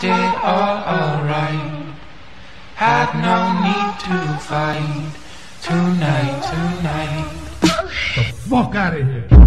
did all alright. Had no need to fight tonight, tonight. The fuck out of here.